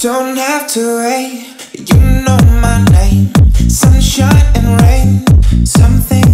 Don't have to wait, you know my name. Sunshine and rain, Something.